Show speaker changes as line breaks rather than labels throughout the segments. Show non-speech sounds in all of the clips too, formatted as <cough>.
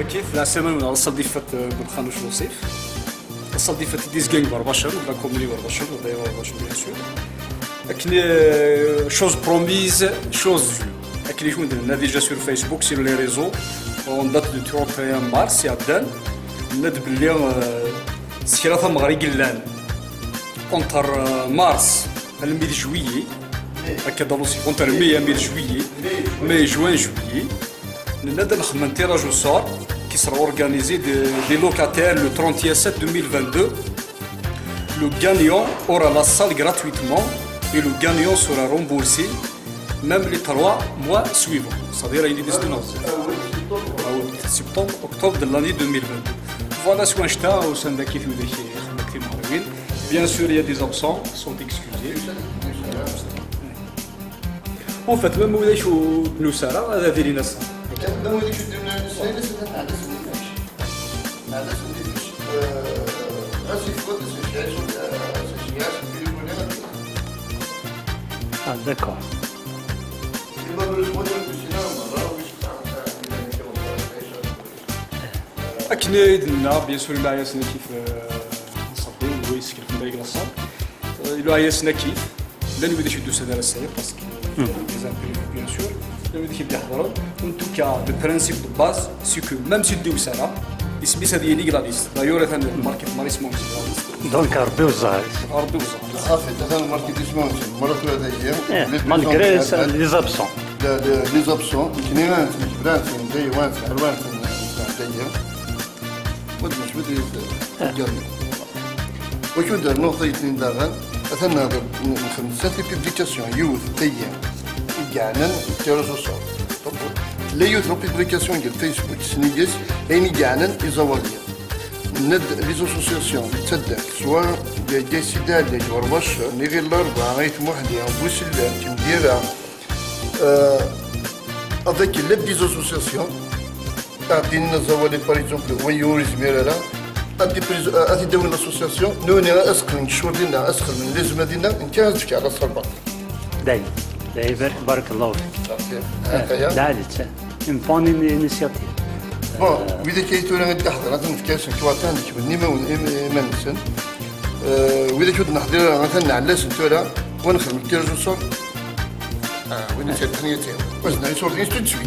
كيف؟ لا سيمون ولا صديفة بن خانوش وصيف. صديفة ديز جينغ بربشر ولا كوموني بربشر ولا بربشر بيان سور. لكن شوز بروميز شوز فيو لكن يكون نافيجا سور فيسبوك سير لي ريزو اون دات دو 31 مارس يعدان ند بلي سكرا ثمغري قلان اونتر مارس الميد جويي. هكا دالوسي اونتر مي ميد جويي. مي جوان جويي. نبدا نخمم تيراج وصور qui sera organisé des, des locataires le 31 7 2022. Le gagnant aura la salle gratuitement et le gagnant sera remboursé même les trois mois suivants. C'est-à-dire il est destiné septembre, octobre de l'année 2022. Voilà ce que je au sein de l'équipe de Bien sûr, il y a des absents qui sont excusés. En fait, même si nous sommes là, on a vu les
لو اللي شد من السيد سنة على سنة فيش على سنة فيش غاسي في قد سيشاش سيشاش في المنيا
Ah, d'accord.
يبقى بالمدة في السنة مرة ويش
اكنا يدنا بيان سور ما عياسنا كيف نصبي هو يسكن في دايق الصاب إلا عياسنا كيف لا نبدا شدو سنة السير باسكو بيان سور لا نبدا كيف يحضروا ان توكا لو برانسيب دو باز سي كو ميم سي ديو سنة اسمي هذه ليغ لا ليست دايور ثاني الماركت ماريسمون
دونك ربي وزاري
اربي وزار
صافي دخل الماركت اسمه مرة ثلاثة أيام
مالغري لي زابسون
لي زابسون كنينات برانس زي وانس حلوان دايا ود مش بدي وشو دار نقطة اثنين داغن أثنى خمسة بيبليكاسيون يوث تيا يجعلن تيرزو صوت لا يوث بيبليكاسيون ديال فيسبوك سنيجس أين يجعلن إزواليا ند لي زوسياسيون تصدق سواء دي دي جورباش ني غير الأربعة غايت موحدي بوسلان تمديرها avec l'aide des associations, غادي نزولي باغ اكزومبل وين يوري زميرة غادي غادي داوي الاسوسياسيون نوني اسكن شهور ديالنا اسخر من لازم ديالنا انت على الصربة
داي داي بارك الله فيك.
هكايا
دالت اون بون انيسياتيف
بون وإذا كايتو أنا غادي نحضر غادي نفكاسن كواتان عندك بني ما ما نسن وإذا كنت نحضر غادي نعلاس نتولا ونخدم كيرجو صور وين تلقني تاعو وزنا يصور ديال ستود سوي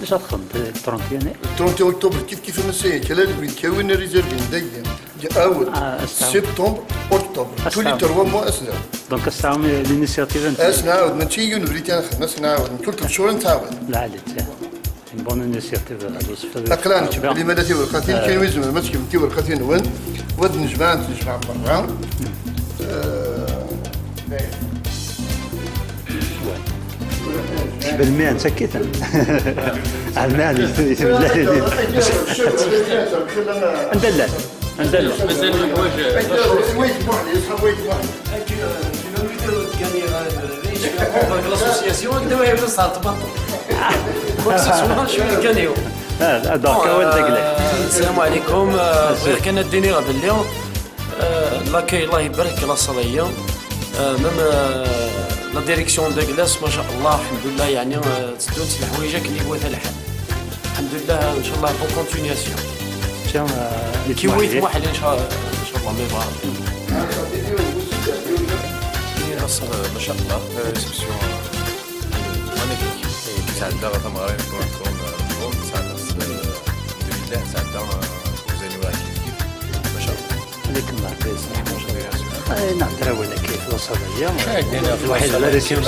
باش تخدم 31
31 أكتوبر كيف كيف نسيا كلا وين كاين ريزيرفين دايما أول
آه،.
سبتمبر أكتوبر. تولي. تروا موا اسنا
دونك الانيسياتيف انت
اس نعاود؟ ماشي يون بريتي نخدم اس نعاود؟ كل ثلاث شهور نتعاود.
لا عليك اون بون انيسياتيف
اقلاني اللي ما تيورقاتين كاين ويزم ما تكون تيورقاتين وين ود نجمع نجمع برا.
بالماء سكتا الماء <laughs> <laughs> <laughs> ندلل ندلل دونك هو الدقلة
السلام عليكم غير كان الدنيا غدا اليوم لاكاي الله يبارك لا صليه ميم لا ديريكسيون دو كلاس ما شاء الله الحمد لله يعني تسدوت الحويجه اللي بغيتها الحال الحمد لله ان شاء الله بون كونتينياسيون كي ويت محل إن شاء إن شاء الله ما يبارك
ما شاء الله. ريسبسيون مانيفيك سعدنا غدا مغاربة كما تكون اليوم سعدنا الحمد لله سعدنا وزين كيف كيف ما شاء الله.
عليك الله. بيس نعترف ولا كيف وصل اليوم.
عندنا
الواحد على ريسبسيون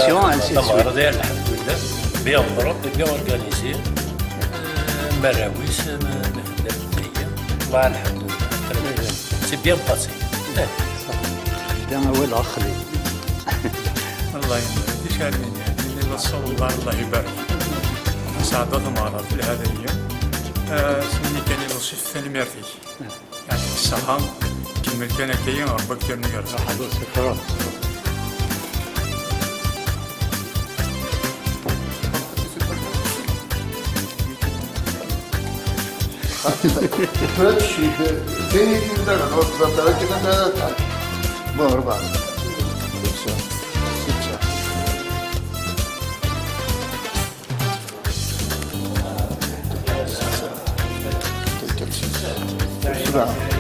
ديال الحمد لله. بيان مبروك بيان أورغانيزي. مراويس الحمد لله. سي بيان باسي.
دام هو الاخ لي
الله يبارك إيش يعني اللي وصل الله الله يبارك. سعادة ثمارة في هذا اليوم. آه، سمني كان يوصف ثاني ميرتي يعني الصحة كمل كان كاين ربك كان يرزق
Praticamente denizimizden ortalara giden kadar atar. Bağır bağır. Sıkça. Sıkça. Sıkça. isso. Sıkça. isso.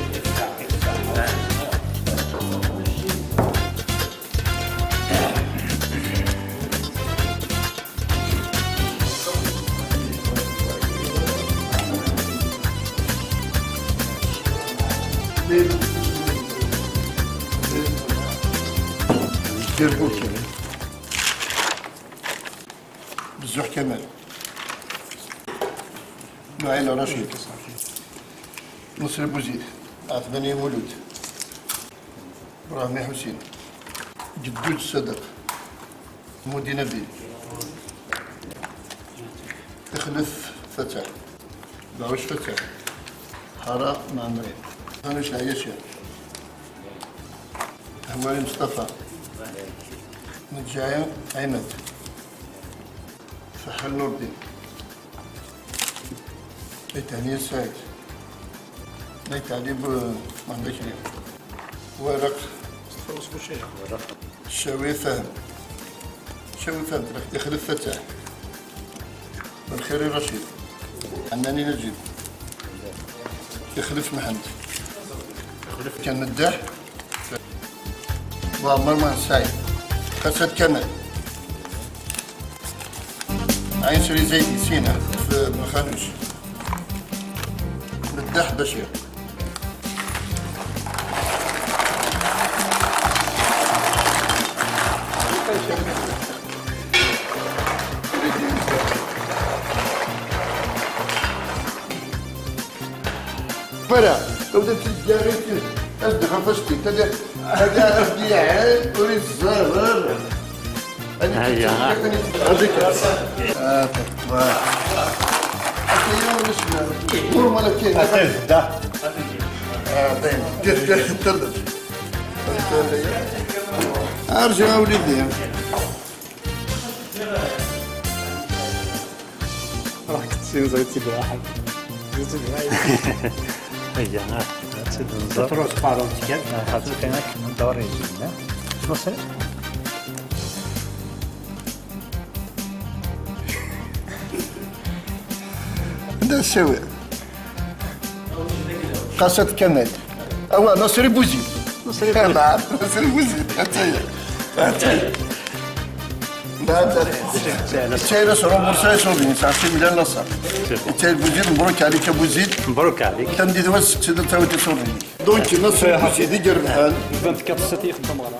دير بوكي بزوح كمال معين رشيد نصر بوزيد عثماني مولود إبراهيم حسين جدود صدق مودي نبي تخلف فتح باوش فتح حارة معمرين أنا شايش همالي مصطفى نجاية عماد فحل نور الدين ليتاني سعيد ليتاني ب ما عندكش ليه ورق. شاوي فهم شاوي فهم ترك دخل الفتح والخيري رشيد. عناني نجيب. يخلف محمد. كان مدح وعمر مع سعيد قصد كمال عين شري زيتي سينا في مخانوش. مدح بشير. فرع لو بدأت تجاري أصدق فشتي تدع هذا أرضي عين أريد الزهر
هيا.
هذيك آه واه أخيرا نسمع مر ملكين
ده
آه طيب جد جد تردد أرجع أوليدي
راح تسين زيتي بواحد هيا
Você trouxe para
onde? Na casa Hatırlığınızda. Patros pardon diken.
Hatırlığınızda. Hatırlığınızda. Hatırlığınızda. Nasıl? Да все вы. Касат Кеннет. não seria на Сарибузи. На Сарибузи. Да, на Сарибузи. Отцай. Отцай. نصر التايا بوزيد مبروك عليك أبو زيد
مبروك عليك
دي صوبين دونك نصري بوزيد يجر الحال
24 ساعات يخدم غلا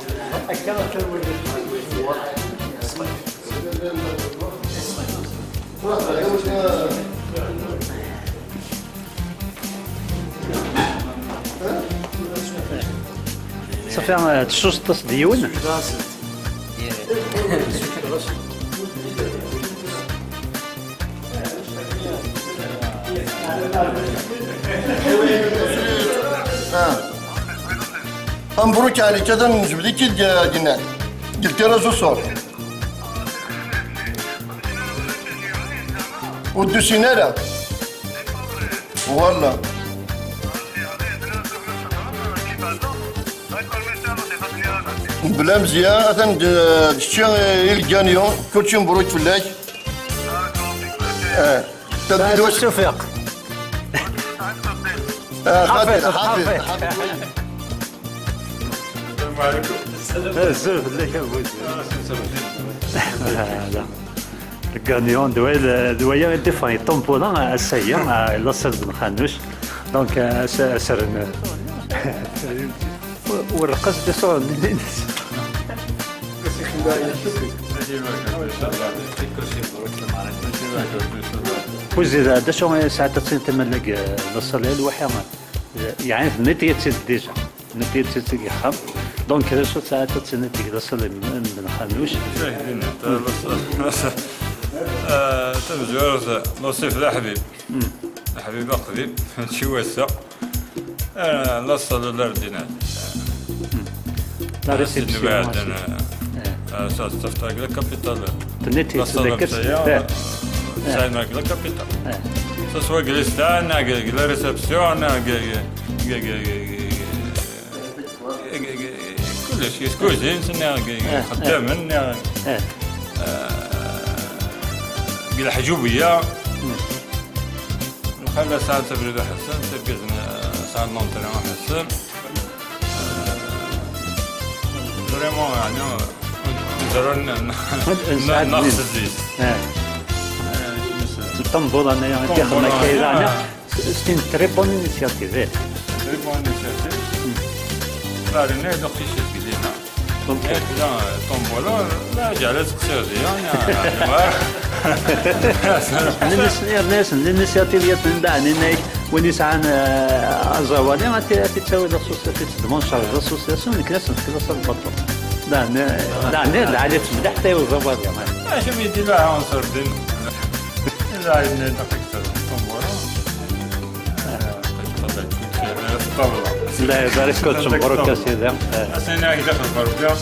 صافي تشوش تص Ha.
Ham bunu kalikadan mücbir iki dine. Gittiğe razı sor. O düşünerek. Valla. Bilem ziya, zaten çiçeğe şey, ilgileniyor. Küçüğün buruk fillek. Şey. Evet. دوش
توفيق
آه،
حافظ،
حافظ
كان لا لا الكانيون دوال دويا ديفاي طومبولا السيا لا سر بن خانوش دونك سر والرقص دي صور وزيد هذا شو ساعات تصير تملك نصر الوحيد يعني نتي تسد ديجا نتي تسد يخم دونك هذا شو ساعات تصير نتي نصر من خانوش
تمزور نصيف الحبيب الحبيب أقرب شي وسع أنا لصل الأردنات
لا
سيدني بعد أنا أساس تفتح لك كابيتال
نتي
سايد ماك لك كابيتال سوى جلستان لا ريسبسيون كل شيء كوزين سنة خدامن قل حجوبية وخلى ساعة تبريد حسن تبقى صار لونترينمون حسن فريمون يعني نقدروا
نساعد
نقص
آه. التنبوض أنا يعني تخدم
التنبوض،
كاين
آه.
أنا سي تري بون انيسياتيف
Très bonne initiative. لا لأن هذا قيشة قلينا
دونك
لا طنبولا لا جعلت قصير يعني <laughs>
الناس الناس الانيسياتيف ديال دعني نايك وين يسعى ازوالي ما تساوي لاسوسياسيون تدمونشار لاسوسياسيون اللي كلاس كلاس البطل دعني دعني العالي تبدا حتى يوزوالي
شو يدي لها عنصر دين لا عندنا دقيقة طنبولا الطاولة
لا يبارك كوتش مبروك يا سيدي
أسنى داخل بربيا